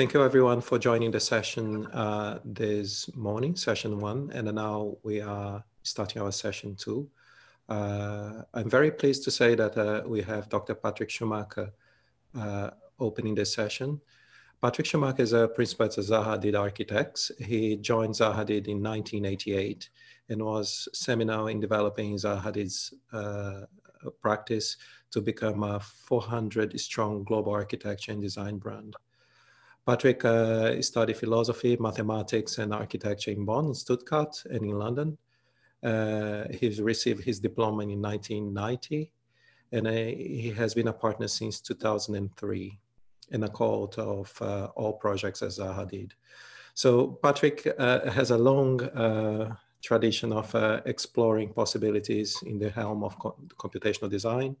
Thank you everyone for joining the session uh, this morning, session one, and now we are starting our session two. Uh, I'm very pleased to say that uh, we have Dr. Patrik Schumacher uh, opening the session. Patrik Schumacher is a principal at Zaha Hadid Architects. He joined Zaha Hadid in 1988 and was seminal in developing Zaha Hadid's uh, practice to become a 400 strong global architecture and design brand. Patrik uh, studied philosophy, mathematics, and architecture in Bonn, Stuttgart, and in London. Uh, he's received his diploma in 1990, and uh, he has been a partner since 2003 in a cohort of uh, all projects as Zaha Hadid. So Patrik uh, has a long uh, tradition of exploring possibilities in the realm of co computational design,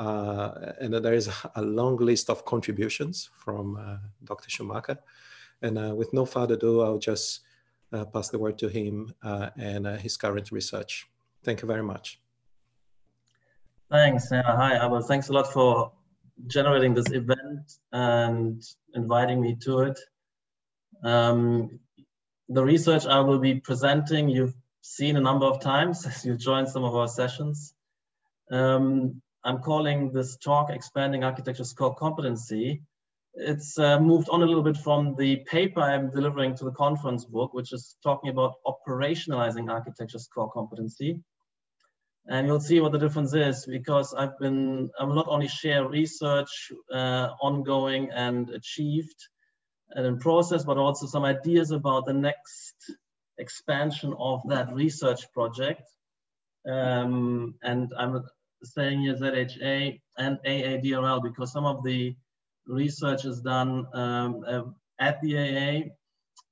uh, and there is a long list of contributions from uh, Dr. Schumacher. And uh, with no further ado, I'll just uh, pass the word to him uh, and uh, his current research. Thank you very much. Thanks. hi, Abel. Thanks a lot for generating this event and inviting me to it. Um, the research I will be presenting, you've seen a number of times as you joined some of our sessions. Um, I'm calling this talk Expanding Architecture's Core Competency. It's uh, moved on a little bit from the paper I'm delivering to the conference book, which is talking about operationalizing architecture's core competency. And you'll see what the difference is because I've been, I will not only share research uh, ongoing and achieved and in process, but also some ideas about the next expansion of that research project. Um, and I'm saying here ZHA and AADRL because some of the research is done um, uh, at the AA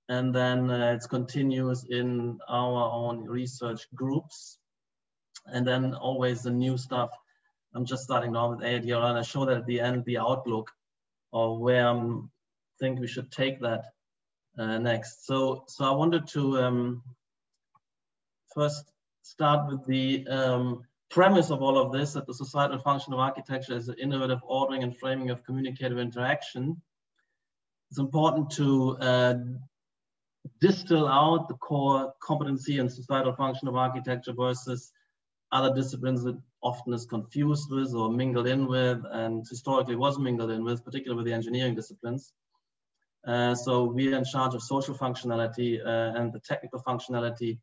and then uh, it continues in our own research groups. And then always the new stuff. I'm just starting now with AADRL and I show that at the end, the outlook of where I think we should take that uh, next. So, so I wanted to um, first start with the um, premise of all of this, that the societal function of architecture is an innovative ordering and framing of communicative interaction, it's important to uh, distill out the core competency and societal function of architecture versus other disciplines that often is confused with or mingled in with and historically was mingled in with, particularly with the engineering disciplines. Uh, so we are in charge of social functionality uh, and the technical functionality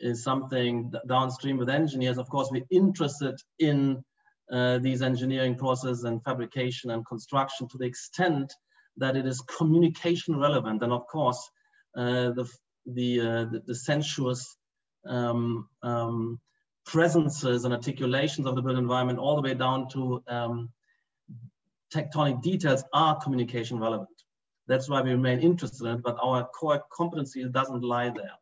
is something downstream with engineers. Of course, we're interested in uh, these engineering processes and fabrication and construction to the extent that it is communication relevant. And of course, uh, the, the, uh, the, the, sensuous um, um, presences and articulations of the built environment all the way down to um, tectonic details are communication relevant. That's why we remain interested in it, but our core competency doesn't lie there.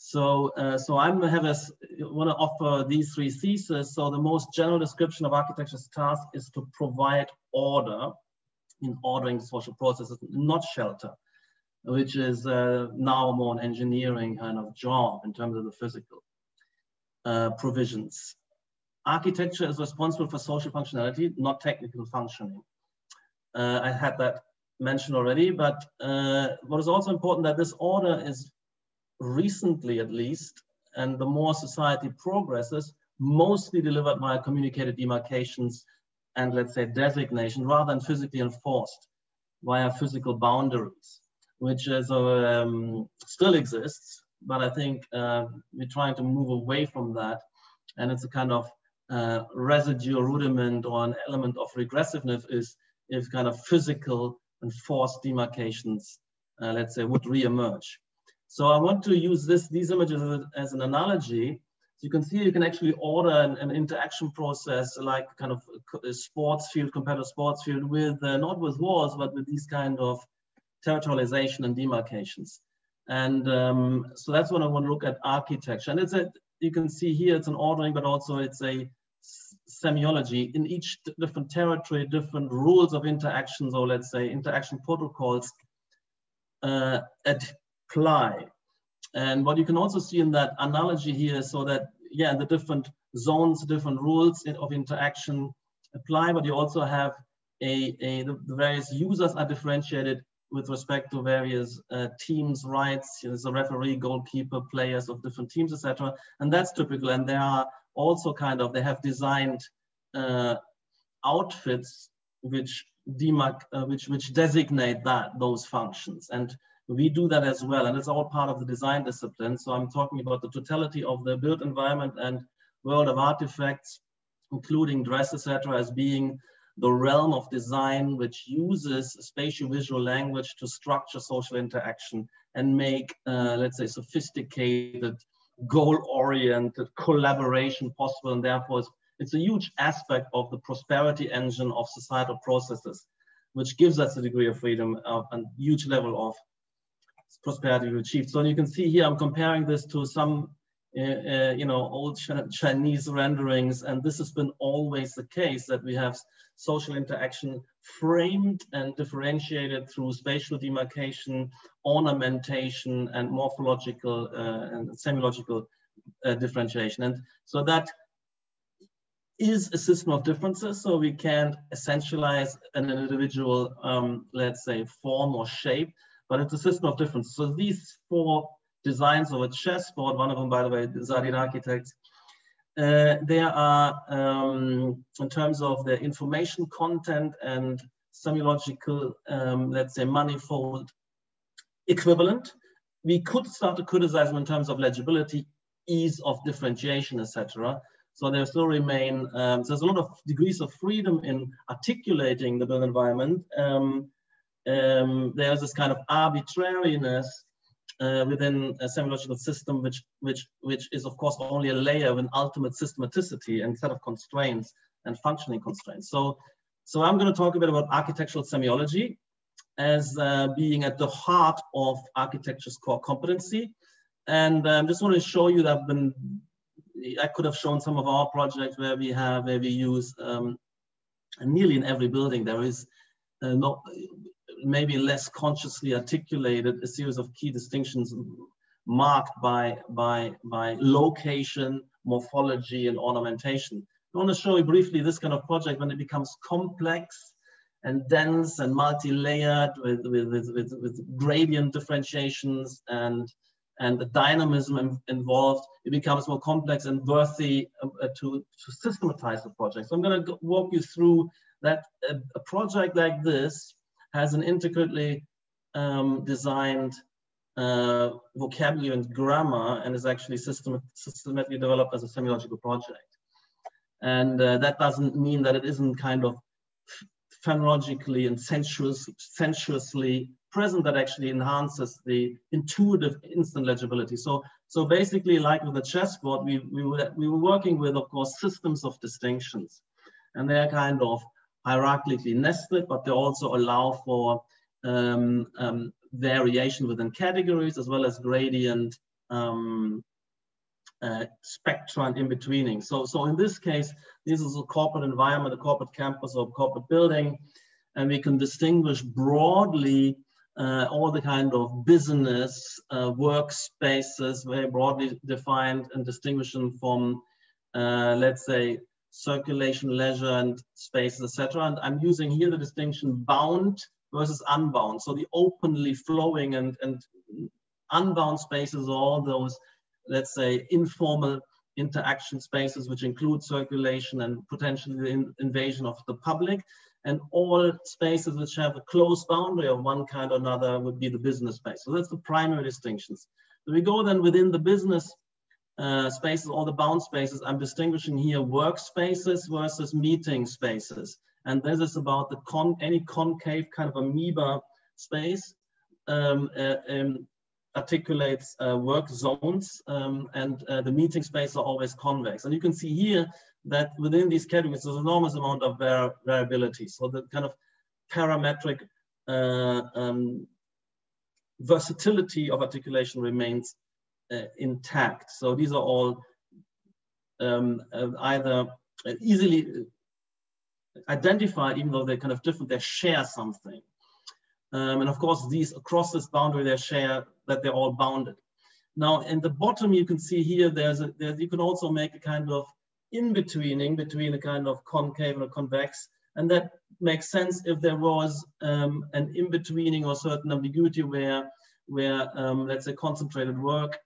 So, uh, so I'm have want to offer these three theses. So the most general description of architecture's task is to provide order in ordering social processes, not shelter, which is uh, now more an engineering kind of job in terms of the physical uh, provisions. Architecture is responsible for social functionality, not technical functioning. Uh, I had that mentioned already, but uh, what is also important that this order is recently at least, and the more society progresses, mostly delivered via communicated demarcations and let's say designation rather than physically enforced via physical boundaries, which is, um, still exists, but I think uh, we're trying to move away from that. And it's a kind of uh, rudiment or an element of regressiveness is if kind of physical and demarcations, uh, let's say, would re-emerge. So I want to use this, these images as, as an analogy. So you can see you can actually order an, an, interaction process like kind of a sports field, to sports field with, uh, not with wars, but with these kind of territorialization and demarcations. And um, so that's when I want to look at architecture. And it's a, you can see here it's an ordering, but also it's a semiology in each different territory, different rules of interactions, or let's say interaction protocols uh, at apply. And what you can also see in that analogy here so that, yeah, the different zones, different rules of interaction apply, but you also have a, a the, various users are differentiated with respect to various uh, teams' rights. There's a referee, goalkeeper, players of different teams, etc. And that's typical. And there are also kind of, they have designed uh, outfits which demarc uh, which which designate that those functions and we do that as well and it's all part of the design discipline. So i'm talking about the totality of the built environment and world of artifacts including dress etc as being the realm of design which uses spatial visual language to structure social interaction and make uh, let's say sophisticated goal oriented collaboration possible and therefore it's a huge aspect of the prosperity engine of societal processes, which gives us a degree of freedom uh, and huge level of prosperity achieved. So you can see here, I'm comparing this to some, uh, uh, you know, old Ch Chinese renderings, and this has been always the case that we have social interaction framed and differentiated through spatial demarcation, ornamentation, and morphological uh, and semiological uh, differentiation. And so that is a system of differences, so we can't essentialize an individual, um, let's say, form or shape, but it's a system of difference. So these four designs of a chessboard, one of them, by the way, the Zaha Hadid architects, uh, there are, um, in terms of the information content and semiological, um, let's say, manifold equivalent. We could start to criticize them in terms of legibility, ease of differentiation, etc. So there still remain, um, so there's a lot of degrees of freedom in articulating the built environment. Um, um, there's this kind of arbitrariness uh, within a semiological system, which, which, which is of course only a layer of an ultimate systematicity and set of constraints and functioning constraints. So, so I'm going to talk a bit about architectural semiology as uh, being at the heart of architecture's core competency. And I um, just want to show you that been I could have shown some of our projects where we have, where we use um, nearly in every building, there is uh, not, maybe less consciously articulated a series of key distinctions marked by, by, by location, morphology, and ornamentation. I want to show you briefly this kind of project when it becomes complex and dense and multi-layered with, with, with, with, gradient differentiations and and the dynamism involved, it becomes more complex and worthy uh, to, to systematize the project. So I'm going to walk you through that a, a, project like this has an intricately um, designed uh, vocabulary and grammar and is actually system, systematically developed as a semiological project. And uh, that doesn't mean that it isn't kind of phonologically and sensuous, sensuously present that actually enhances the intuitive instant legibility. So, so basically like with the chessboard, we, we, were, we were working with, of course, systems of distinctions. And they're kind of hierarchically nested, but they also allow for um, um, variation within categories as well as gradient um, uh, spectra and in-betweening. So, so in this case, this is a corporate environment, a corporate campus or corporate building, and we can distinguish broadly uh, all the kind of business uh, workspaces, very broadly defined and distinguishing from, uh, let's say, circulation, leisure, and spaces, etc. And I'm using here the distinction bound versus unbound. So the openly flowing and, and unbound spaces are all those, let's say, informal interaction spaces, which include circulation and potentially the in invasion of the public and all spaces which have a close boundary of one kind or another would be the business space. So that's the primary distinctions. So we go then within the business uh, spaces, all the bound spaces, I'm distinguishing here workspaces versus meeting spaces. And this is about the con any concave kind of amoeba space um, uh, um, articulates uh, work zones um, and uh, the meeting space are always convex. And you can see here that within these categories, there's an enormous amount of var variability. So the kind of parametric uh, um, versatility of articulation remains intact. So these are all um, uh, either easily identified, even though they're kind of different, they share something. Um, and of course, these across this boundary, they share that they're all bounded. Now, in the bottom, you can see here, there's a, you can also make a kind of in-betweening between a kind of concave and a convex And that makes sense if there was um, an in-betweening or certain ambiguity where, where um, let's say, concentrated work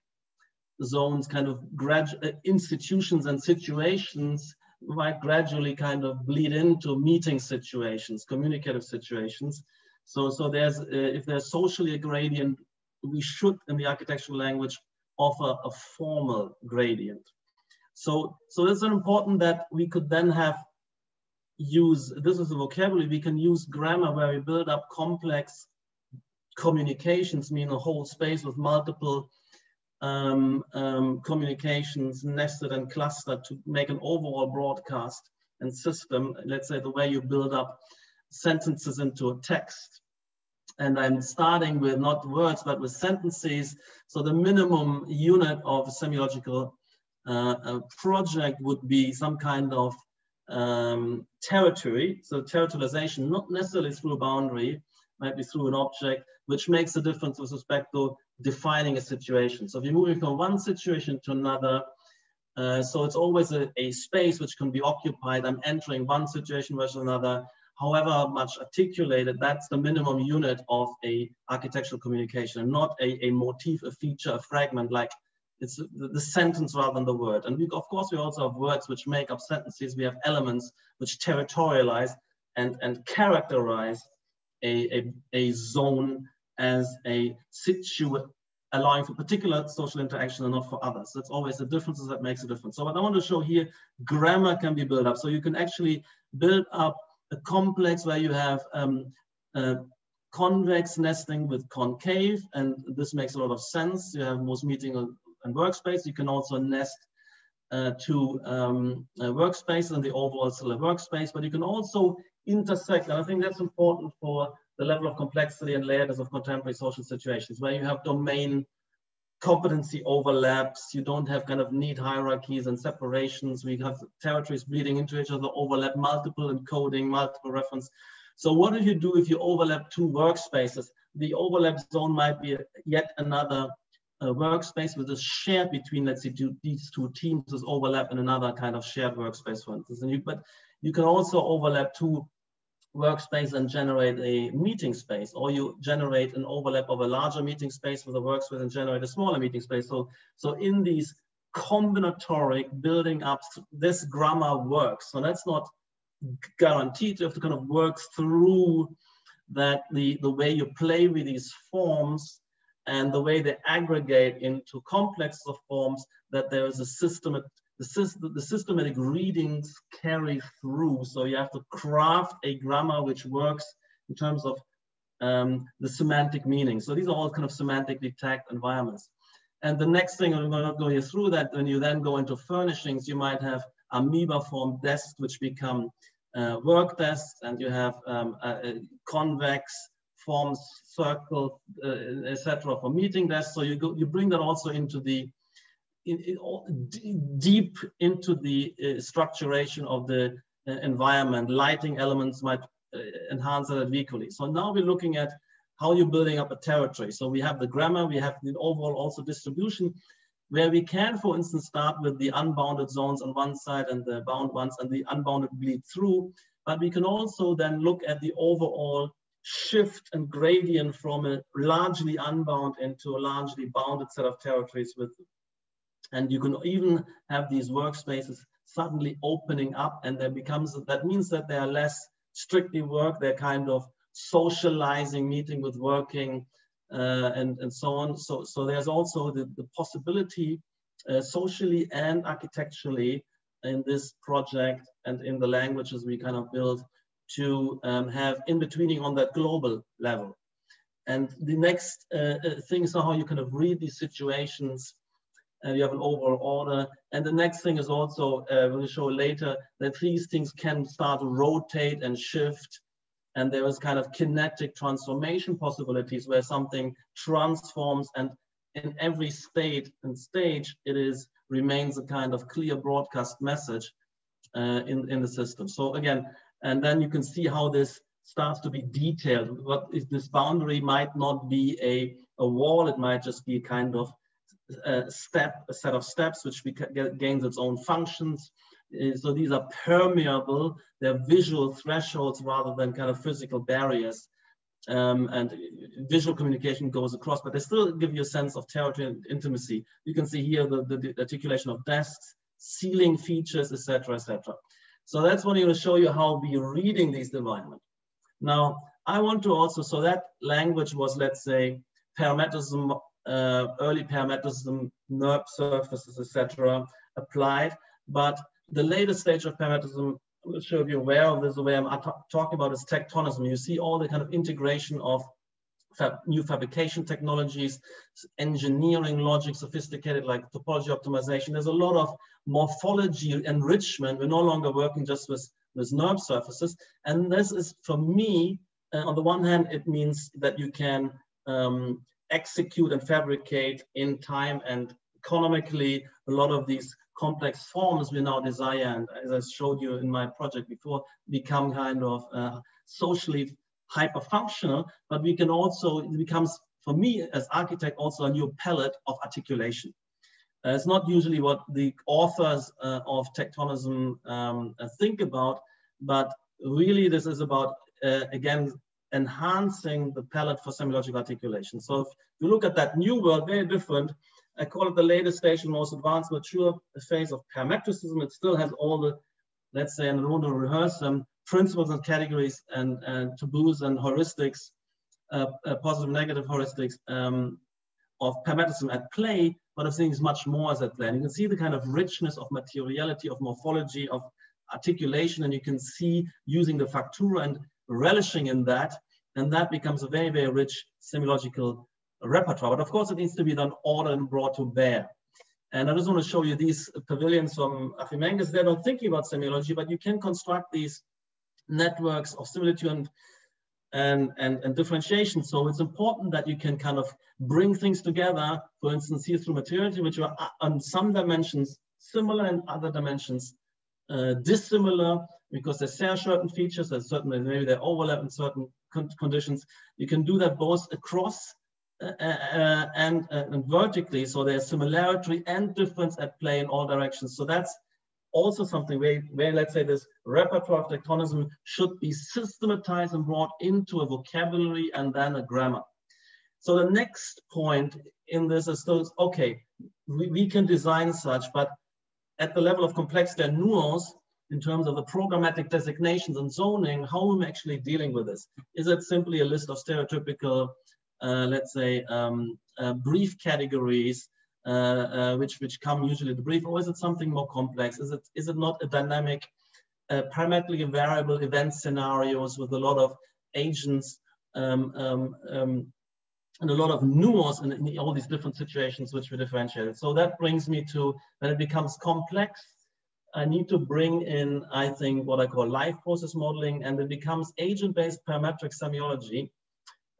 zones, kind of uh, institutions and situations might gradually kind of bleed into meeting situations, communicative situations. So, so there's, uh, if there's socially a gradient, we should, in the architectural language, offer a formal gradient. So, so it's important that we could then have use, this is a vocabulary, we can use grammar where we build up complex communications, mean a whole space with multiple um, um, communications nested and clustered to make an overall broadcast and system, let's say the way you build up sentences into a text. And I'm starting with not words, but with sentences. So the minimum unit of a semiological uh, project would be some kind of um, territory. So territorialization, not necessarily through a boundary, might be through an object, which makes a difference with respect to defining a situation. So if you're moving from one situation to another, uh, so it's always a, a, space which can be occupied. I'm entering one situation versus another. However much articulated, that's the minimum unit of a architectural communication, not a, a motif, a feature, a fragment like it's the, the, sentence rather than the word. And we, of course, we also have words which make up sentences. We have elements which territorialize and, and characterize a, a, a zone as a situ allowing for particular social interaction and not for others. That's always the differences that makes a difference. So what I want to show here, grammar can be built up. So you can actually build up a complex where you have um, uh, convex nesting with concave, and this makes a lot of sense. You have most meeting and workspace. You can also nest uh, to um, workspace and the overall still a workspace, but you can also intersect, and I think that's important for the level of complexity and layers of contemporary social situations where you have domain competency overlaps, you don't have kind of neat hierarchies and separations, we have territories bleeding into each other, overlap, multiple encoding, multiple reference. So what do you do if you overlap two workspaces? The overlap zone might be yet another uh, workspace which is shared between, let's say, two, these two teams is overlap in another kind of shared workspace, for instance. And you, but you can also overlap two workspace and generate a meeting space, or you generate an overlap of a larger meeting space with a workspace and generate a smaller meeting space. So, so in these combinatoric building up, this grammar works. So that's not guaranteed. You have to kind of work through that the, the way you play with these forms and the way they aggregate into complexes of forms, that there is a system, the, the systematic readings carry through. So you have to craft a grammar which works in terms of um, the semantic meaning. So these are all kind of semantically tagged environments. And the next thing, I'm to go through that, when you then go into furnishings, you might have amoeba form desks which become uh, work desks, and you have um, convex forms, circle, uh, etc. for meeting desks. So you go, you bring that also into the in, in, deep into the uh, structuration of the uh, environment. Lighting elements might uh, enhance that equally. So now we're looking at how you're building up a territory. So we have the grammar, we have the overall also distribution, where we can, for instance, start with the unbounded zones on one side and the bound ones and the unbounded bleed through. But we can also then look at the overall shift and gradient from a largely unbound into a largely bounded set of territories with and you can even have these workspaces suddenly opening up and there becomes, that means that they are less strictly work, they're kind of socializing, meeting with working, uh, and, and so on. So, so there's also the, the possibility uh, socially and architecturally in this project and in the languages we kind of build to um, have in-betweening on that global level. And the next uh, uh thing is how you kind of read these situations and you have an overall order. And the next thing is also, uh, we'll show later, that these things can start to rotate and shift. And there is kind of kinetic transformation possibilities where something transforms and in every state and stage, it is remains a kind of clear broadcast message uh, in, in the system. So again, and then you can see how this starts to be detailed. What is this boundary might not be a, a wall, it might just be a kind of a step, a set of steps which gains its own functions. Uh, so these are permeable, they're visual thresholds rather than kind of physical barriers. Um, and visual communication goes across, but they still give you a sense of territory and intimacy. You can see here the, the, articulation of desks, ceiling features, etc., etc. So that's what I'm going to show you how we're reading these environment. Now, I want to also, so that language was, let's say, parametricism, uh, early parametricism, NURB surfaces, etc., applied. But the latest stage of parametricism, I'm sure you're aware of this, the way I'm talking about is tectonism. You see all the kind of integration of fab new fabrication technologies, engineering logic, sophisticated like topology optimization. There's a lot of morphology enrichment. We're no longer working just with, with NURB surfaces. And this is, for me, uh, on the one hand, it means that you can um, execute and fabricate in time and economically a lot of these complex forms we now desire and as I showed you in my project before become kind of uh, socially hyper functional but we can also it becomes for me as architect also a new palette of articulation. Uh, it's not usually what the authors uh, of tectonism um, think about but really this is about uh, again enhancing the palette for semiological articulation. So if you look at that new world, very different, I call it the latest stage, and most advanced, mature phase of parametricism. It still has all the, let's say, and I want to rehearse them, principles and categories and, and taboos and heuristics, uh, uh, positive, negative heuristics um, of parametricism at play, but I think it's much more as at play. And you can see the kind of richness of materiality, of morphology, of articulation, and you can see using the factura and relishing in that, and that becomes a very, very rich semiological repertoire. But of course, it needs to be done ordered and brought to bear. And I just want to show you these pavilions from Achim Menges. They're not thinking about semiology, but you can construct these networks of similitude and, and, and, and differentiation. So it's important that you can kind of bring things together, for instance, here through materiality, which are uh, on some dimensions similar and other dimensions uh, dissimilar because they share certain features, there's certain, maybe they overlap in certain con conditions. You can do that both across uh, uh, and, uh, and vertically. So there's similarity and difference at play in all directions. So that's also something where, where let's say this repertoire of tectonism should be systematized and brought into a vocabulary and then a grammar. So the next point in this is those, okay, we, we can design such, but at the level of complexity and nuance, in terms of the programmatic designations and zoning, how am I actually dealing with this? Is it simply a list of stereotypical, uh, let's say, um, uh, brief categories, uh, uh which, which come usually the brief, or is it something more complex? Is it, is it not a dynamic, uh, parametrically variable event scenarios with a lot of agents um, um, um, and a lot of nuance in, in, all these different situations which we differentiate. So that brings me to when it becomes complex, I need to bring in, I think, what I call live process modeling, and it becomes agent-based parametric semiology.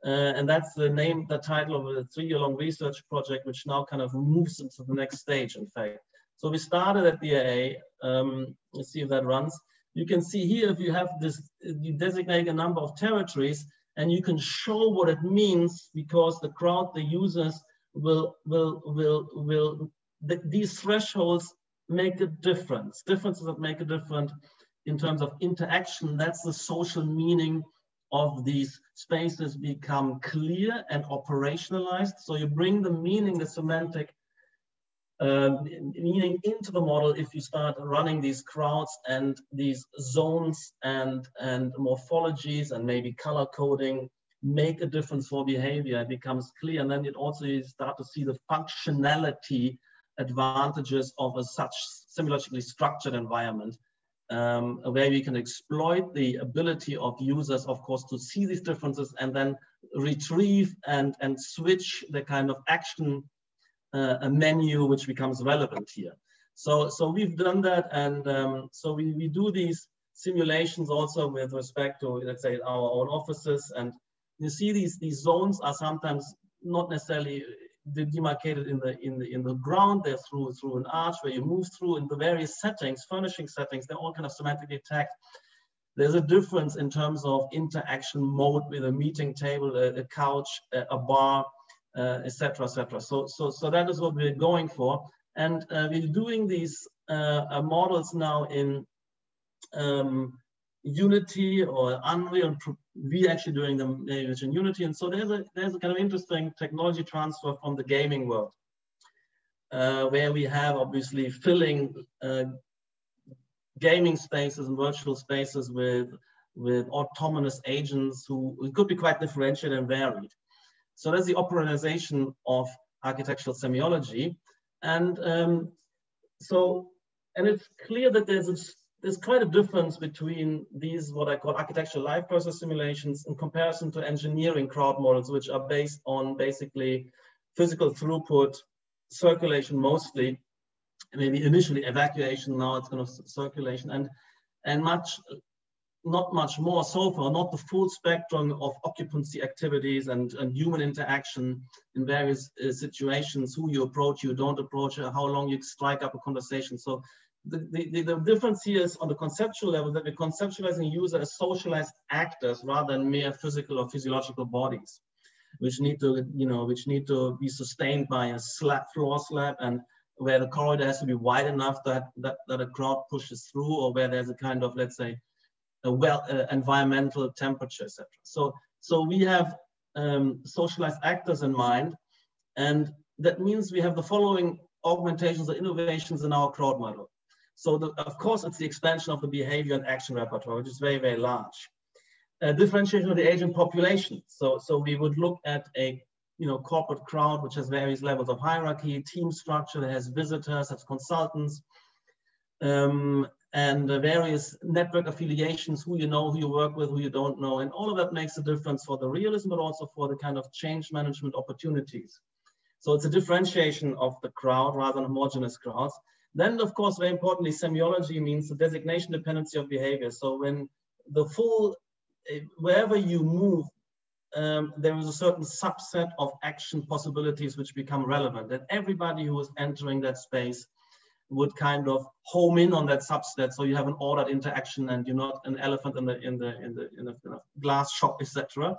Uh, and that's the name, the title of a three-year-long research project, which now kind of moves into the next stage, in fact. So we started at the AA. Um, let's see if that runs. You can see here, if you have this, you designate a number of territories, and you can show what it means because the crowd, the users will, will, will, will, the, these thresholds make a difference. Differences that make a difference in terms of interaction. That's the social meaning of these spaces become clear and operationalized. So you bring the meaning, the semantic uh, meaning into the model if you start running these crowds and these zones and, and morphologies and maybe color coding make a difference for behavior. It becomes clear. And then it also you start to see the functionality advantages of a such semiologically structured environment um, where we can exploit the ability of users, of course, to see these differences and then retrieve and, and switch the kind of action uh, a menu which becomes relevant here. So, so we've done that. And um, so we, we do these simulations also with respect to, let's say, our own offices. And you see these, these zones are sometimes not necessarily demarcated in the in the in the ground. They're through through an arch where you move through in the various settings, furnishing settings. They're all kind of semantically tagged. There's a difference in terms of interaction mode with a meeting table, a, a couch, a, a bar, etc., uh, etc. Et so so so that is what we're going for. And uh, we're doing these uh, uh models now in um, Unity or Unreal. We actually doing them in Unity. And so there's a, there's a kind of interesting technology transfer from the gaming world, uh, where we have obviously filling uh, gaming spaces and virtual spaces with, with autonomous agents who could be quite differentiated and varied. So that's the operationalization of architectural semiology. And um, so, and it's clear that there's a, there's quite a difference between these, what I call architectural live process simulations in comparison to engineering crowd models, which are based on basically physical throughput, circulation mostly, maybe initially evacuation, now it's kind of circulation, and, and much not much more so far, not the full spectrum of occupancy activities and, and human interaction in various uh, situations, who you approach, you don't approach, how long you strike up a conversation. So the, the, the difference here is on the conceptual level that we're conceptualizing user as socialized actors rather than mere physical or physiological bodies, which need to, you know, which need to be sustained by a slab, floor slab and where the corridor has to be wide enough that, that, that a crowd pushes through or where there's a kind of, let's say, a well uh, environmental temperature, etc. So, so we have um, socialized actors in mind, and that means we have the following augmentations or innovations in our crowd model. So the, of course, it's the expansion of the behavior and action repertoire, which is very, very large. Uh, differentiation of the agent population. So, so we would look at a you know, corporate crowd, which has various levels of hierarchy, team structure, that has visitors, has consultants, um, and uh, various network affiliations, who you know, who you work with, who you don't know. And all of that makes a difference for the realism, but also for the kind of change management opportunities. So it's a differentiation of the crowd rather than homogeneous crowds. Then, of course, very importantly, semiology means the designation dependency of behavior. So when the full, eh, wherever you move, um, there is a certain subset of action possibilities which become relevant. And everybody who is entering that space would kind of home in on that subset. So you have an ordered interaction and you're not an elephant in the in the in the in a, in a glass shop, etc.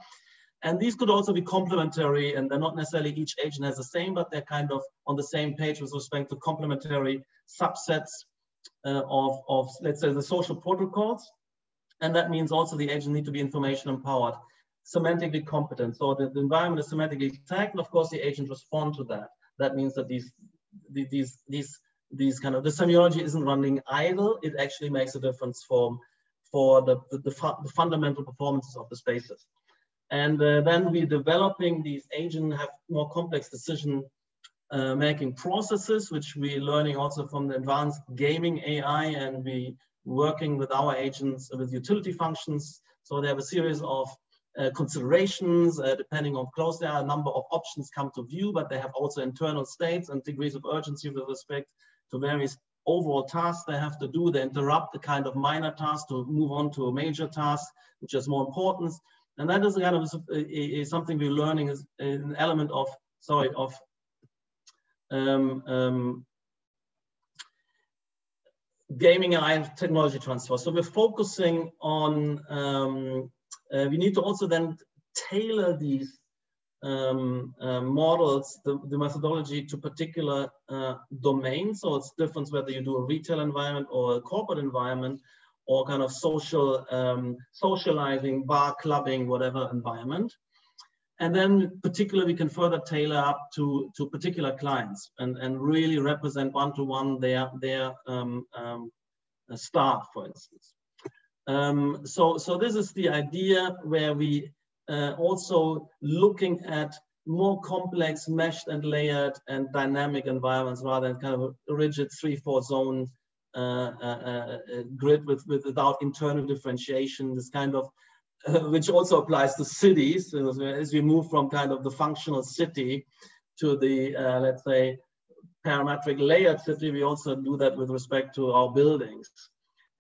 And these could also be complementary and they're not necessarily each agent has the same, but they're kind of on the same page with respect to complementary subsets uh, of, of, let's say, the social protocols. And that means also the agent need to be information empowered, semantically competent. So the, the environment is semantically tagged, and of course the agent respond to that. That means that these, these, these these kind of the semiology isn't running idle. It actually makes a difference for for the the, the, fu the fundamental performances of the spaces. And uh, then we're developing these agents have more complex decision uh, making processes, which we're learning also from the advanced gaming AI, and we working with our agents with utility functions. So they have a series of uh, considerations, uh, depending on close, there are a number of options come to view, but they have also internal states and degrees of urgency with respect to various overall tasks they have to do. They interrupt the kind of minor task to move on to a major task, which has more importance. And that is kind of a, a, something we're learning is an element of, sorry, of um, um, gaming and technology transfer. So we're focusing on, um, uh, we need to also then tailor these um, uh, models the, the, methodology to particular uh, domains. So it's different whether you do a retail environment or a corporate environment or kind of social, um, socializing, bar, clubbing, whatever environment. And then particularly we can further tailor up to, to particular clients and, and really represent one-to-one -one their, their um, um, staff, for instance. Um, so, so this is the idea where we uh, also looking at more complex meshed and layered and dynamic environments rather than kind of a rigid three, four zone uh, uh, uh, grid with, with without internal differentiation, this kind of, uh, which also applies to cities as we move from kind of the functional city to the, uh, let's say, parametric layered city, we also do that with respect to our buildings.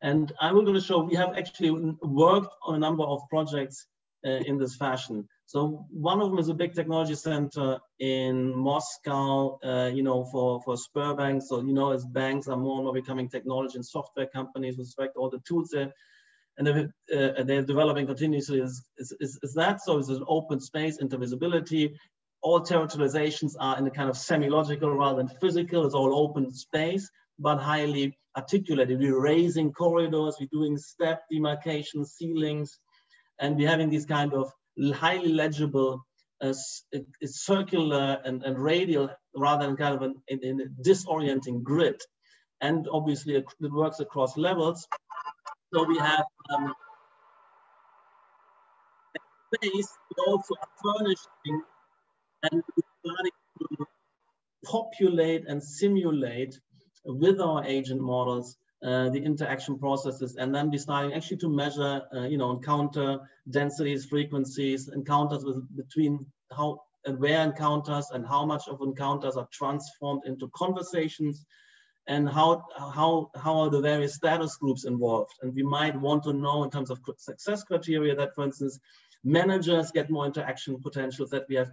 And I'm going to show, we have actually worked on a number of projects uh, in this fashion. So one of them is a big technology center in Moscow, uh, you know, for, for Sberbank. So, you know, as banks are more and more becoming technology and software companies with respect to all the tools there, and they're, uh, they're developing continuously is, is, is, that. So it's an open space, intervisibility, all territorializations are in a kind of semiological rather than physical. It's all open space, but highly articulated. We're raising corridors, we're doing step demarcation, ceilings, and we're having these kind of highly legible uh, circular and, and radial rather than kind of an, in, in a disorienting grid. And obviously it works across levels. So we have um, space, we also furnishing and starting to populate and simulate with our agent models uh, the interaction processes and then be starting actually to measure uh, you know encounter densities frequencies encounters with between how and where encounters and how much of encounters are transformed into conversations and how how how are the various status groups involved and we might want to know in terms of success criteria that for instance managers get more interaction potentials that we have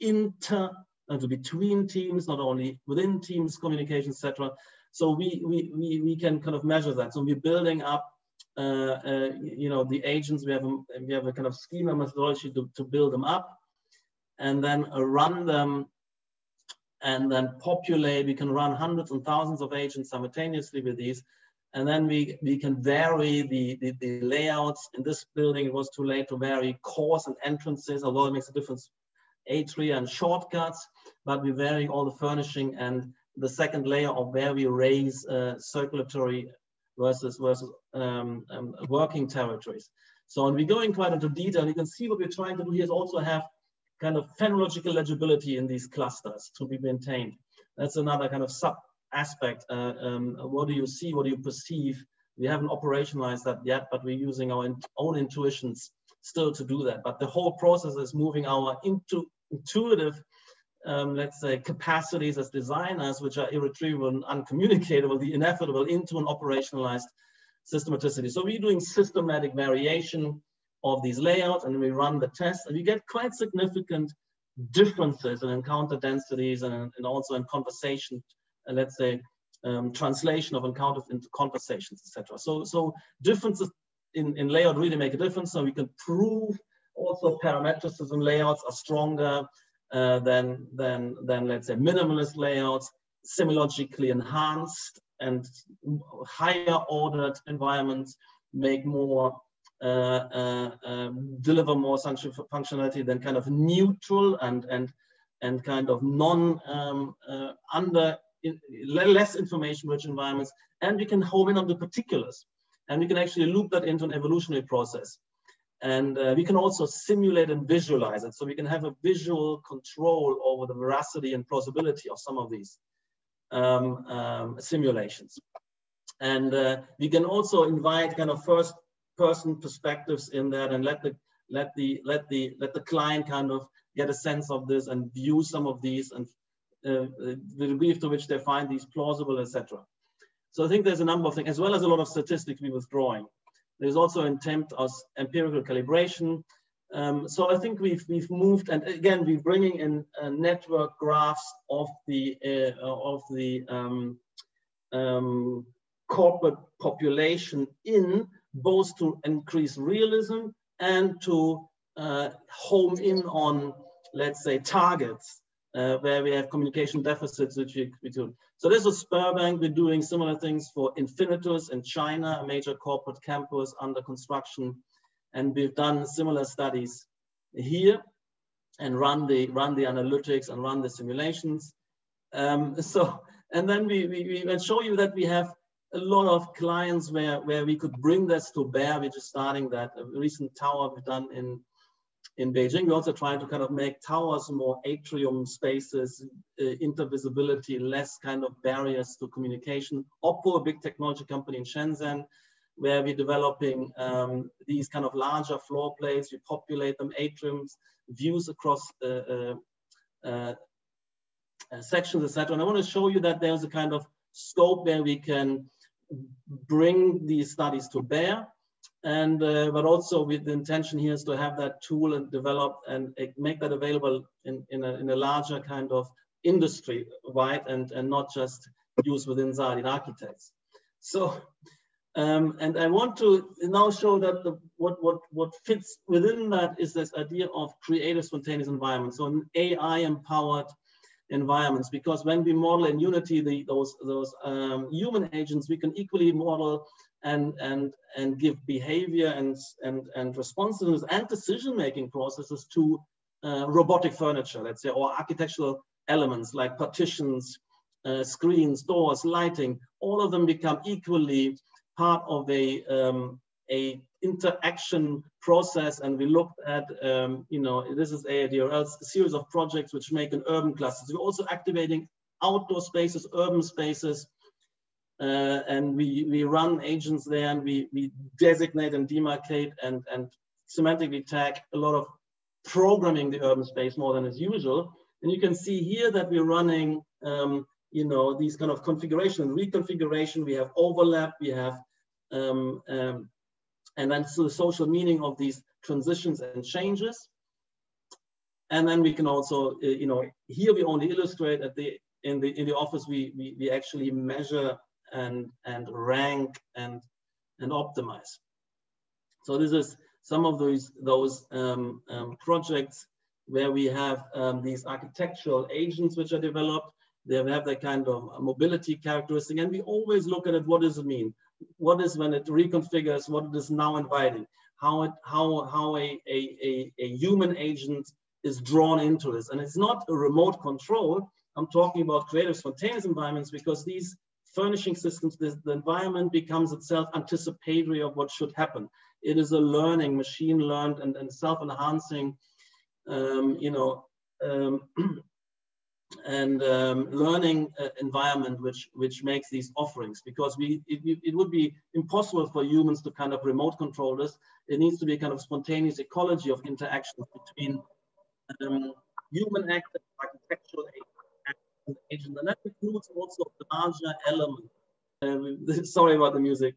inter and between teams, not only within teams, communication, etc. So we, we, we, we can kind of measure that. So we're building up, uh, uh, you know, the agents. We have a, we have a kind of schema methodology to, to build them up, and then run them, and then populate. We can run hundreds and thousands of agents simultaneously with these, and then we, we can vary the, the, the, layouts. In this building, it was too late to vary cores and entrances, although it makes a difference atria and shortcuts, but we're varying all the furnishing and the second layer of where we raise uh, circulatory versus versus um, um, working territories. So and we're going quite into detail. You can see what we're trying to do here is also have kind of phenological legibility in these clusters to be maintained. That's another kind of sub aspect. Uh, um, what do you see? What do you perceive? We haven't operationalized that yet, but we're using our in own intuitions still to do that. But the whole process is moving our into intuitive, um, let's say, capacities as designers, which are irretrievable and uncommunicatable, the inevitable, into an operationalized systematicity. So we're doing systematic variation of these layouts and we run the test and we get quite significant differences in encounter densities and, and also in conversation, uh, let's say, um, translation of encounters into conversations, etc. So, so differences in, in layout really make a difference. So we can prove also parametricism layouts are stronger uh, than, than, than, let's say, minimalist layouts, semiologically enhanced and higher ordered environments make more, um, deliver more functionality than kind of neutral and, and, and kind of non um, uh, under in, less information rich environments. And we can home in on the particulars. And we can actually loop that into an evolutionary process. And uh, we can also simulate and visualize it. So we can have a visual control over the veracity and plausibility of some of these um, um, simulations. And uh, we can also invite kind of first person perspectives in that and let the let the let the let the client kind of get a sense of this and view some of these and uh, the degree to which they find these plausible, etc. So I think there's a number of things, as well as a lot of statistics we withdrawing. There's also attempt of empirical calibration. Um, so I think we've we've moved, and again we're bringing in uh, network graphs of the uh, of the um, um, corporate population in both to increase realism and to uh, home in on, let's say, targets uh, where we have communication deficits, which we, we do. So this is Sberbank. We're doing similar things for Infinitus in China, a major corporate campus under construction. And we've done similar studies here and run the, run the analytics and run the simulations. Um, so, and then we, we, we will show you that we have a lot of clients where, where we could bring this to bear. We're just starting that. A recent tower we've done in in Beijing. We're also trying to kind of make towers more atrium spaces, uh, intervisibility, less kind of barriers to communication. Oppo, a big technology company in Shenzhen, where we're developing um, these kind of larger floor plates. We populate them, atriums, views across uh, uh, uh, sections, etc. And I want to show you that there's a kind of scope where we can bring these studies to bear and uh, but also with the intention here is to have that tool and develop and make that available in, in, a, in a larger kind of industry wide and, and not just used within Zaha Hadid architects. So Um, and I want to now show that the, what, what, what fits within that is this idea of creative spontaneous environments. So an AI empowered environments, because when we model in Unity the, those, those um, human agents, we can equally model and, and, and give behavior and, and, and responsiveness and decision-making processes to uh, robotic furniture, let's say, or architectural elements like partitions, uh, screens, doors, lighting, all of them become equally part of a, um, a interaction process. And we looked at, um, you know, this is AADRL, a series of projects which make an urban cluster. We're also activating outdoor spaces, urban spaces, uh, and we, we run agents there and we, we designate and demarcate and, and semantically tag a lot of programming the urban space more than is usual. And you can see here that we're running, um, you know, these kind of configuration and reconfiguration. We have overlap, we have, um, um, and then the social meaning of these transitions and changes. And then we can also, uh, you know, here we only illustrate at the in the in the office we we, we actually measure and and rank and and optimize. So this is some of those those um, um, projects where we have um, these architectural agents which are developed. They have that kind of mobility characteristic, and we always look at it. What does it mean? What is when it reconfigures? What it is now inviting? How it how how a a, a, a human agent is drawn into this, and it's not a remote control. I'm talking about creative spontaneous environments because these furnishing systems, the, the environment becomes itself anticipatory of what should happen. It is a learning, machine learned and, and self-enhancing um, you know, um, and um, learning uh, environment which which makes these offerings. Because we it, it, would be impossible for humans to kind of remote control this. It needs to be a kind of spontaneous ecology of interactions between um, human actors architectural agents and that includes also the larger element. Uh, sorry about the music.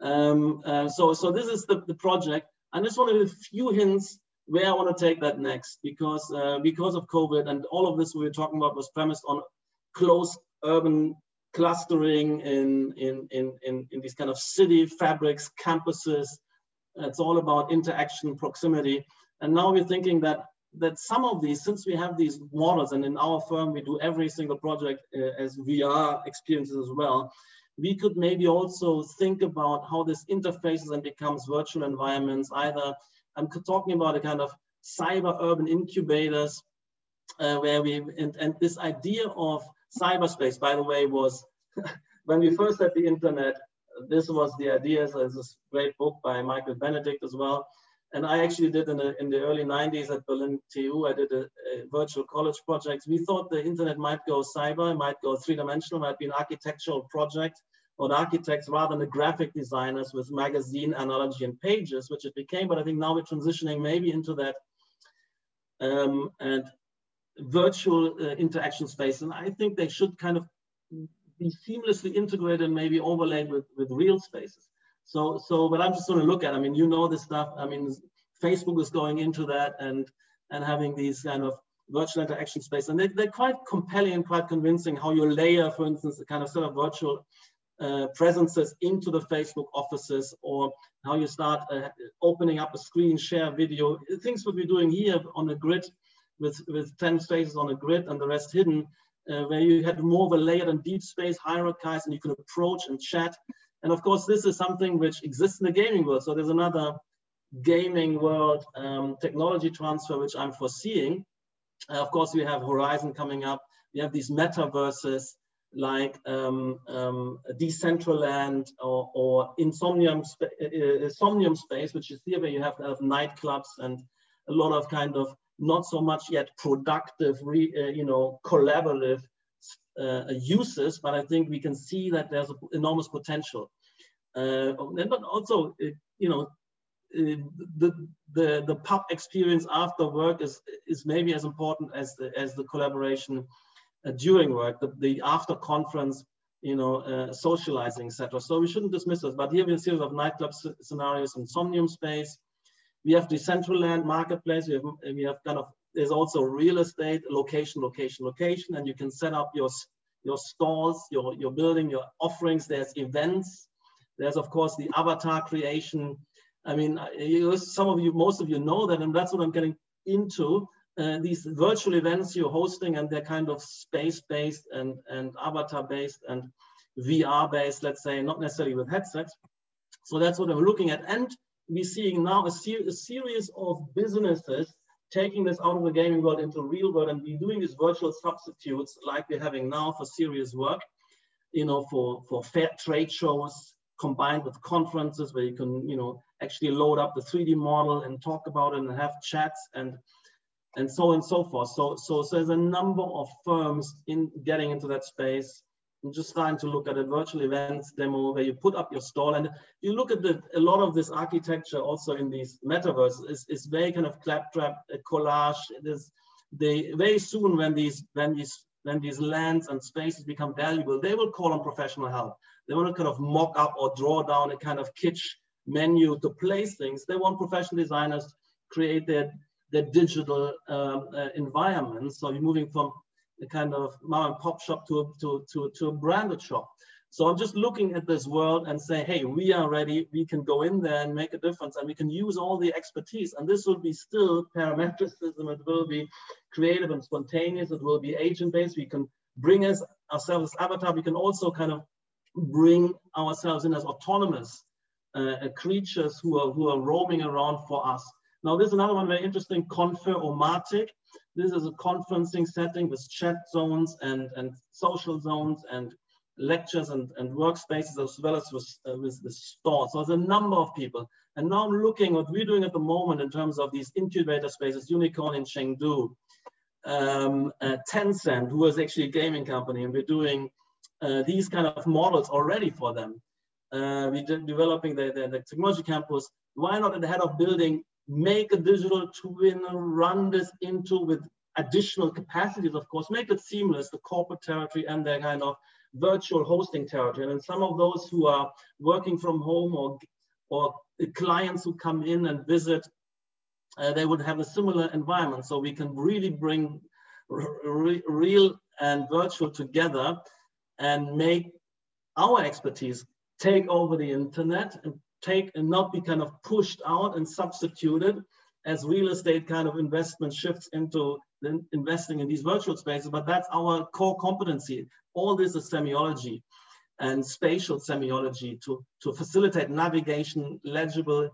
Um, uh, so so this is the, the project. And just wanted a few hints where I want to take that next because uh, because of COVID and all of this we were talking about was premised on close urban clustering in, in, in, in, in these kind of city fabrics, campuses. It's all about interaction, proximity. And now we're thinking that that some of these, since we have these models, and in our firm we do every single project uh, as VR experiences as well, we could maybe also think about how this interfaces and becomes virtual environments, either I'm talking about a kind of cyber urban incubators uh, where we, and, and this idea of cyberspace, by the way, was when we first had the internet, this was the idea. So there's this great book by Michael Benedikt as well. And I actually did in the, in the early 90s at Berlin TU, I did a, a virtual college project. We thought the internet might go cyber, might go three dimensional, might be an architectural project or architects rather than the graphic designers with magazine analogy and pages, which it became. But I think now we're transitioning maybe into that um, and virtual uh, interaction space. And I think they should kind of be seamlessly integrated and maybe overlaid with, with real spaces. So, so, but I'm just going to look at, I mean, you know this stuff. I mean, Facebook is going into that and, and having these kind of virtual interaction space. And they, they're quite compelling and quite convincing how you layer, for instance, a kind of sort of virtual uh, presences into the Facebook offices or how you start uh, opening up a screen, share video, things what we're doing here on a grid with, with 10 spaces on a grid and the rest hidden, uh, where you have more of a layered and deep space hierarchies and you can approach and chat. And of course, this is something which exists in the gaming world. So there's another gaming world um, technology transfer, which I'm foreseeing. Uh, of course, we have Horizon coming up. We have these metaverses like um, um, Decentraland or, or Insomnium, uh, uh, Somnium Space, which is here where you have, have nightclubs and a lot of kind of not so much yet productive, re, uh, you know, collaborative uh, uses, but I think we can see that there's enormous potential. Uh, but also, uh, you know, the, the, the pub experience after work is, is maybe as important as the, as the collaboration uh, during work, the, the after conference, you know, uh, socializing, etc. So we shouldn't dismiss this. But here we have a series of nightclub scenarios in Somnium space. We have Decentraland marketplace. We have, we have kind of, there's also real estate, location, location, location, and you can set up your, your stalls, your, your building, your offerings. There's events. There's of course the avatar creation. I mean, you, some of you, most of you know that, and that's what I'm getting into. Uh, these virtual events you're hosting and they're kind of space-based and, and avatar-based and VR-based, let's say, not necessarily with headsets. So that's what I'm looking at. And we're seeing now a, ser a series of businesses taking this out of the gaming world into real world and we're doing these virtual substitutes like we're having now for serious work, you know, for, for fair trade shows combined with conferences where you can, you know, actually load up the 3D model and talk about it and have chats and and so on and so forth. So, so, so there's a number of firms in getting into that space just starting to look at a virtual events demo where you put up your stall and you look at the, a lot of this architecture also in these metaverse is, is very kind of claptrap collage. It is they very soon when these when these when these lands and spaces become valuable, they will call on professional help. They want to kind of mock up or draw down a kind of kitsch menu to place things. They want professional designers create their their digital um, uh, environment. So you're moving from a kind of mom and pop shop to, a, to, to, to a branded shop. So I'm just looking at this world and say, hey, we are ready. We can go in there and make a difference and we can use all the expertise. And this will be still parametricism. It will be creative and spontaneous. It will be agent-based. We can bring us ourselves as avatar. We can also kind of bring ourselves in as autonomous uh, creatures who are, who are roaming around for us. Now, there's another one very interesting, Confer or Matic. This is a conferencing setting with chat zones and, and social zones and lectures and, and workspaces as well as with, uh, with the store. So there's a number of people. And now I'm looking what we're doing at the moment in terms of these incubator spaces, Unicorn in Chengdu, um, uh, Tencent, who is actually a gaming company, and we're doing uh, these kind of models already for them. Uh, we're developing the, the, the technology campus. Why not at the head of building make a digital twin, run this into with additional capacities, of course, make it seamless, the corporate territory and their kind of virtual hosting territory. And some of those who are working from home or, or clients who come in and visit, uh, they would have a similar environment. So we can really bring re real and virtual together and make our expertise take over the internet and take and not be kind of pushed out and substituted as real estate kind of investment shifts into investing in these virtual spaces, but that's our core competency. All this is semiology and spatial semiology to, to facilitate navigation, legible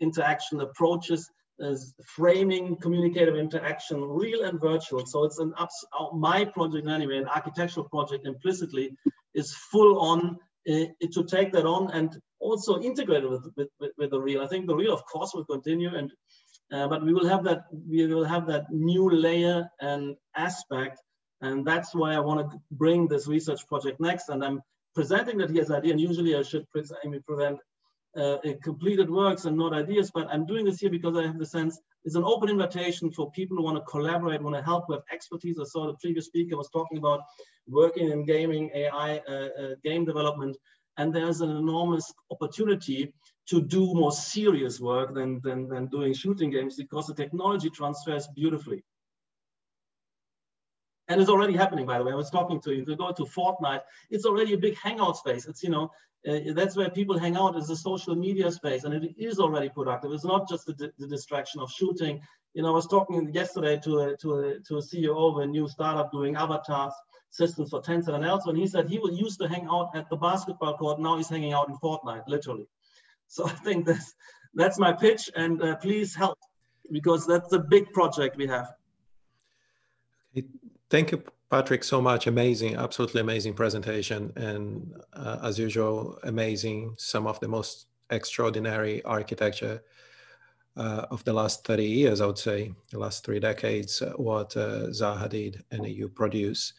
interaction approaches, as framing communicative interaction, real and virtual. So it's an ups, my project anyway, an architectural project implicitly is full on to take that on and also integrated with, with, with, the real. I think the real, of course, will continue, and uh, but we will have that we will have that new layer and aspect, and that's why I want to bring this research project next. And I'm presenting that here's idea, and usually I should present, I mean, present uh, completed works and not ideas, but I'm doing this here because I have the sense it's an open invitation for people who want to collaborate, want to help with expertise. I saw the previous speaker was talking about working in gaming, AI, uh, uh, game development and there's an enormous opportunity to do more serious work than, than, than doing shooting games because the technology transfers beautifully. And it's already happening, by the way. I was talking to you. If you go to Fortnite, it's already a big hangout space. It's, you know, uh, that's where people hang out is a social media space. And it is already productive. It's not just the, the distraction of shooting. You know, I was talking yesterday to a, to a, to a CEO of a new startup doing avatars systems for Tencent and elsewhere. And he said he will used to hang out at the basketball court. Now he's hanging out in Fortnite, literally. So I think that's, that's my pitch and uh, please help because that's a big project we have. Thank you, Patrik, so much. Amazing, absolutely amazing presentation. And uh, as usual, amazing, some of the most extraordinary architecture uh, of the last 30 years, I would say, the last three decades, uh, what uh, Zaha did and you produce.